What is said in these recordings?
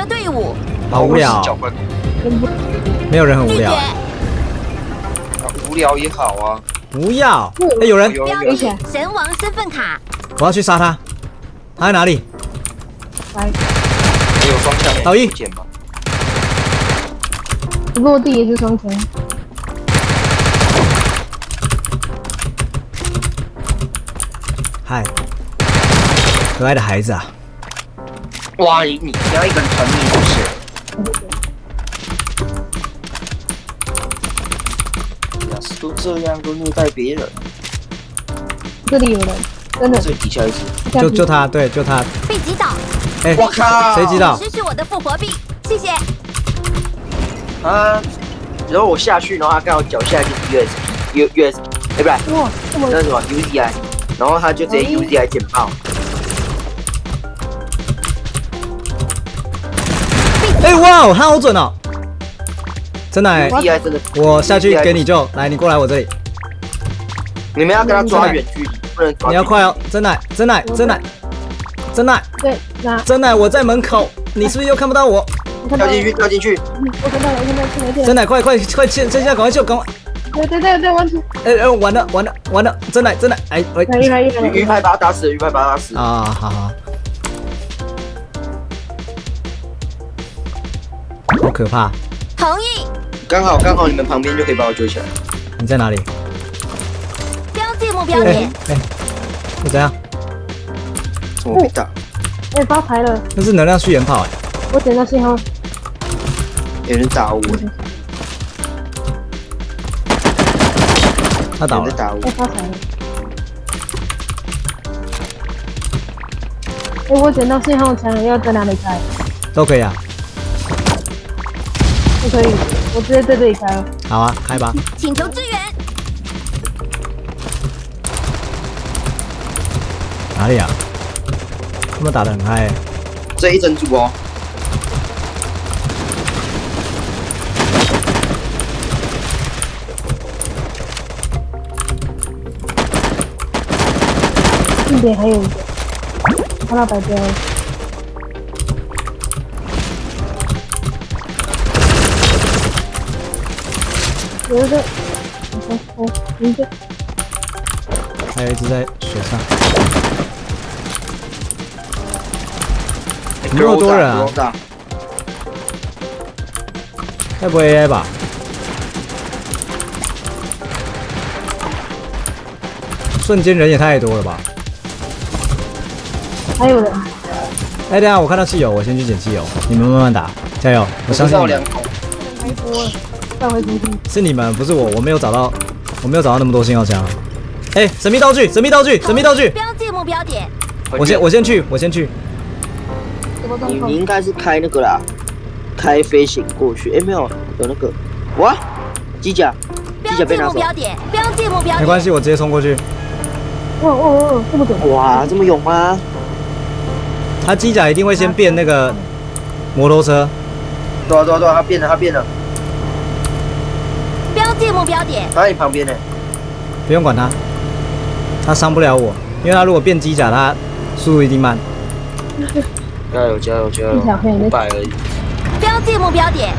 了队伍，好无聊哦，没有人很无聊。无聊也好啊。不要！哎，有人，有标记有有，神王身份卡，我要去杀他。他在哪里？来，你有双枪导一？落地也是双枪，嗨，可爱的孩子啊！哇，你你要一个人传递就是。要是都这样，都虐待别人。这里有人，真的，最底下一只，就就他，对，就他。被击倒，哎，我靠！谁击倒？这是我的复活币，谢谢。啊！然后我下去，然后他刚好脚下就是 US U US，哎不对，哇，这么那什么 UZI，然后他就直接 UZI 捡爆。哎，哇哦，他好准哦！真的我下去给你救，来，你过来我这里，你们要跟他抓远距离，不能抓。你要快哦！真奶，真奶，真奶，真奶，对，那真奶，我在门口，你是不是又看不到我？跳进去，跳进去！我看到了，我看到了，真奶，快快快，现现在赶快救，赶快！对对对对，完成，哎哎，完了完了完了，真奶真奶，哎哎鱼鱼排把他打死，鱼排把他打死。啊，好好，可怕！同意，刚好刚好你们旁边就可以把我救起来。你在哪里？标记目标哎点，哎，你怎样？怎么被打？哎，发财了，那是能量蓄源炮哎，我捡到信号，有人打我，他打我哎，。发财了，哎，我捡到信号枪了，要在哪里开？都可以啊，不可以，我直接在这里开了，好啊，开吧。请求支援，哪里啊？他们打得很嗨。欸，这一整组哦，这边还有一个，看到白标了，有一个，我我一个，还有一只在水上。那么多人啊该不会 AI 吧？瞬间人也太多了吧？还有人，哎，等下我看到汽油，我先去捡汽油，你们慢慢打，加油！我相信你们，上两口。太多了，是你们，不是我，我没有找到，我没有找到那么多信号枪。哎，神秘道具，神秘道具，神秘道具！标记目标点，我先我先去，我先去。你你？应该是开那个啦，开飞行过去。哎，没有，有那个哇，机甲，标记机甲被拿走。目标点，标记目标点，没关系，我直接冲过去。哦哦哦，这么准，哇，这么勇吗？他机甲一定会先变那个摩托车，对啊对啊对啊，他变了他变了，标记目标点，他在你旁边呢。不用管他，他伤不了我，因为他如果变机甲，他速度一定慢。加油加油加油！五百而已。标记目标点，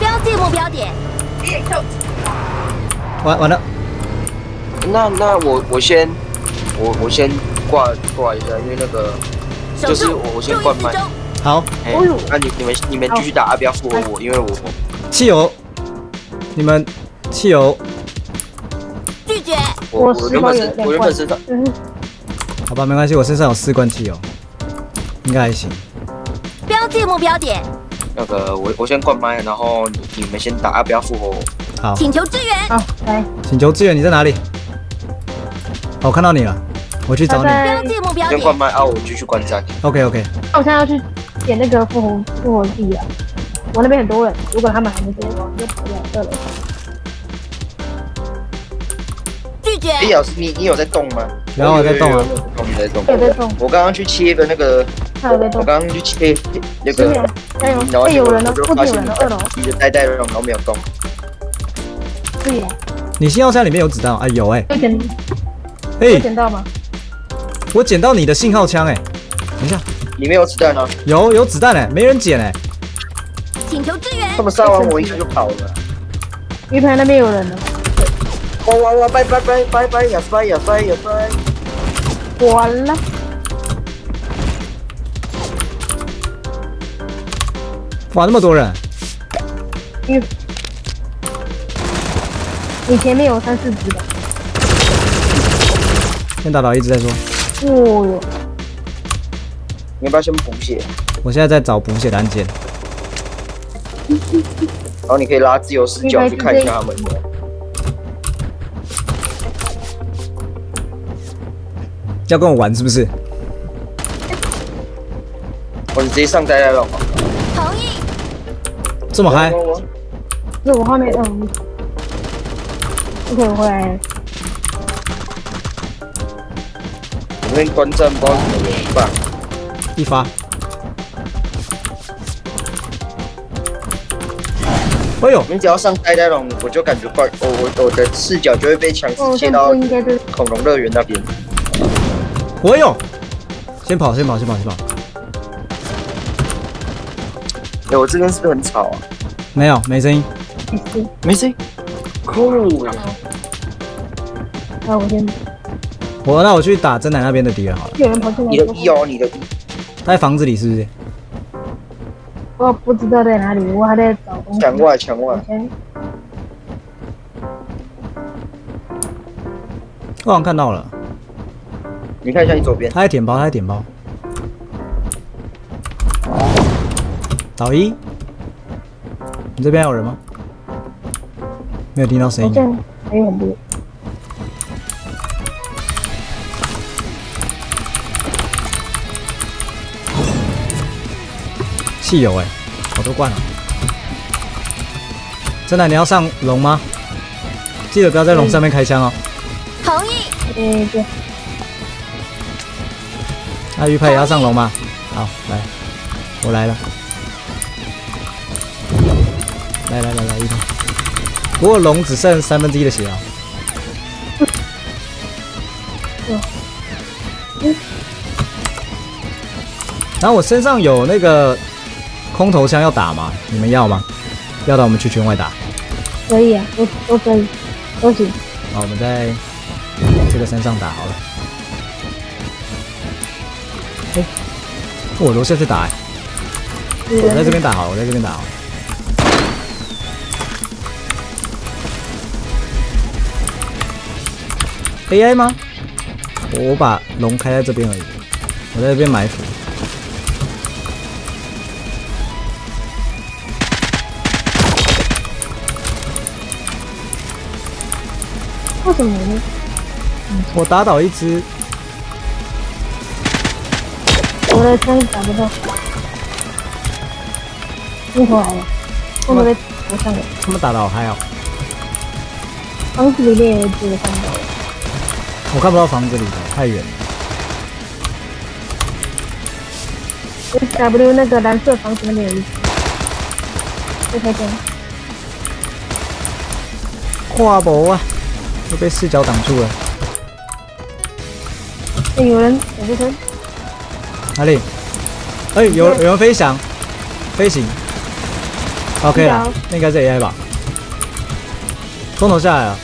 标记目标点，完完了，那那我我先我我先挂挂一下，因为那个就是我，我先注意灌麦，好，那你你们你们继续打，啊不要复活我，因为我汽油，你们汽油，拒绝，我我我原本身十包有两罐我原本身上嗯，好吧，没关系，我身上有四罐汽油，应该还行。标记目标点，那个我我先关麦，然后你你们先打，啊不要复活我。好，请求支援，好，来，请求支援，你在哪里？哦，我看到你了，我去找你。标记目标点，先灌麦，啊我继续观战。OK OK，那我现在要去点那个复活复活地啊，我那边很多人，如果他们还没点，我就跑掉二楼。拒绝，哎，老师你你有在动吗？然后我在动啊有，有有有动你在动。有在动，我刚刚去切一个那个，我他有在动。刚刚去切那个，，加油！然后哎，有人了，我就附发现你近有人了，二楼，你就呆呆的，然后没有动。支援，你信号枪里面有子弹哦？哎有哎，有捡有嘿，捡到吗？我捡到你的信号枪哎，等一下，里面有子弹啊！有有子弹哎，没人捡哎。请求支援他。们杀完我应该就跑了。鱼排那边有人了，哇哇哇！拜拜拜拜拜！呀拜呀拜呀拜！完了，哇，那么多人，你，你前面有三四只的，先打倒一只再说。哦哟，你要不要先补血？我现在在找补血的按键。然后你可以拉自由视角去看一下他们。要跟我玩是不是？我直接上呆呆了。同意。这么嗨？我是我后面，嗯，OK，我回来了，我跟观战不知道怎么办。一发。哎呦，你只要上呆呆龙，我就感觉怪，我我我的视角就会被强哦，制切到恐龙乐园那边。哎呦，先跑，先跑，先跑，先跑。哎，我这边是不是很吵啊？没有，没声音。没事，没事。酷。那我先，我那我去打真奶那边的敌人好了。有人跑进来你的，一哦，你的一。他在房子里是不是？我不知道在哪里，我还在找东西，墙外，墙外我。先我好像看到了，你看一下你左边。他在点包，他在点包。导一，你这边有人吗？没有听到声音。好像还有很多，汽油哎、好多罐啊！真的，你要上龙吗？记得不要在龙上面开枪哦。同意。嗯对，那鱼排也要上龙吗？好，来，我来了。来来来来，鱼派。不过龙只剩三分之一的血啊。然后我身上有那个空投箱要打吗？你们要吗？要的我们去圈外打。可以啊，都都可以，都行。好，我们在这个山上打好了。哎、我楼下去打、欸，我在这边打好了，我在这边打好了。AI 吗？我我把龙开在这边而已，我在这边埋伏。为什么呢？我打倒一只，我的枪打不到，镜头来了，镜头在头上了，他们打的好嗨哦！房子里面有一只看到了，我看不到房子里头，太远了。W 那个蓝色房子那边有一只，在开枪，跨博啊，又被视角挡住了。哎，有人有这车，哪里？哎、有有人飞翔，飞行。OK 了应该是 AI 吧？空投下来了，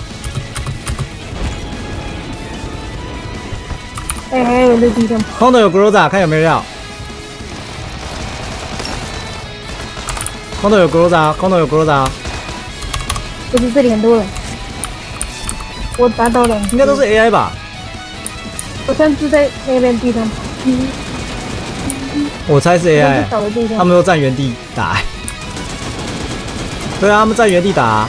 哎，还有人在地上，空投有 Groza，看有没有要。空投有 Groza，空投有 Groza，不是这里很多人，我打倒两只，应该都是 AI 吧？我三只在那边地上跑，我猜是 AI，他们都站原地打、对啊，他们站原地打、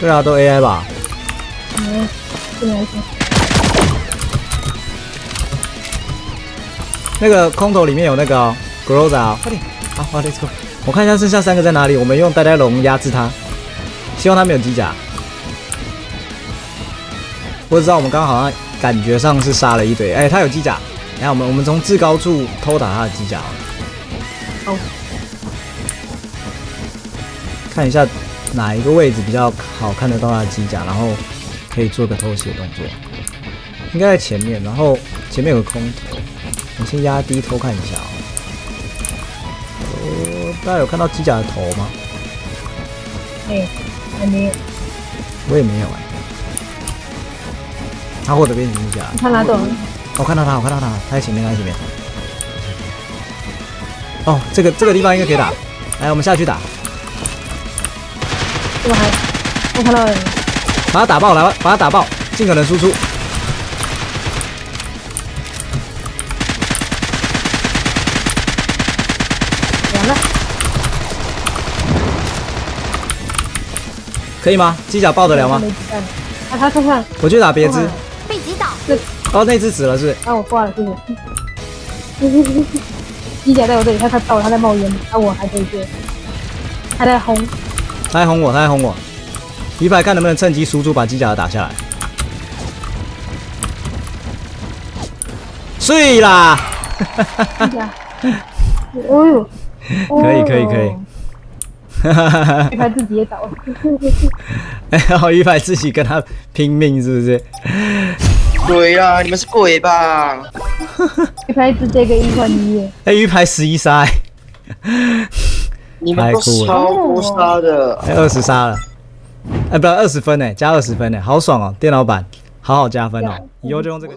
对啊，都 AI 吧？嗯，进来一下，那个空投里面有那个、哦、Groza，、哦、快点，好，好，Let's go。我看一下剩下三个在哪里，我们用呆呆龙压制他，希望他没有机甲。我只知道我们刚刚好像感觉上是杀了一堆，哎、他有机甲，等一下我们我们从至高处偷打他的机甲好了。好，看一下哪一个位置比较好看得到他的机甲，然后可以做个偷袭的动作。应该在前面，然后前面有个空投，我先压低偷看一下哦。哦，大家有看到机甲的头吗？哎，还没有，我也没有哎、他获得变形机甲，你看哪种？我看到他，我看到他，他在前面，他在前面。哦，这个这个地方应该可以打，来，我们下去打，这个还我看到了，把他打爆，来，把他打爆，尽可能输出。可以吗？机甲爆得了吗没？子弹他他看，我去打别只。被击倒，哦，那只死了是不是？啊，我挂了，谢谢。机甲在我这里，他他到了，他在冒烟，啊，我还可以接，他在轰，他在轰我，他在轰我。鱼排看能不能趁机输出把机甲打下来。碎啦！机甲，哦呦，可以可以可以哦，一排自己也倒了，然后鱼排自己跟他拼命，是不是？鬼啊！你们是鬼吧？一排直接给一换一耶，哎、鱼排十一杀、欸，你们超多杀的，哎，二十杀了，哎、不，二十分呢、加二十分呢、好爽哦！电脑版好好加分哦，以后就用这个。